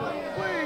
Please.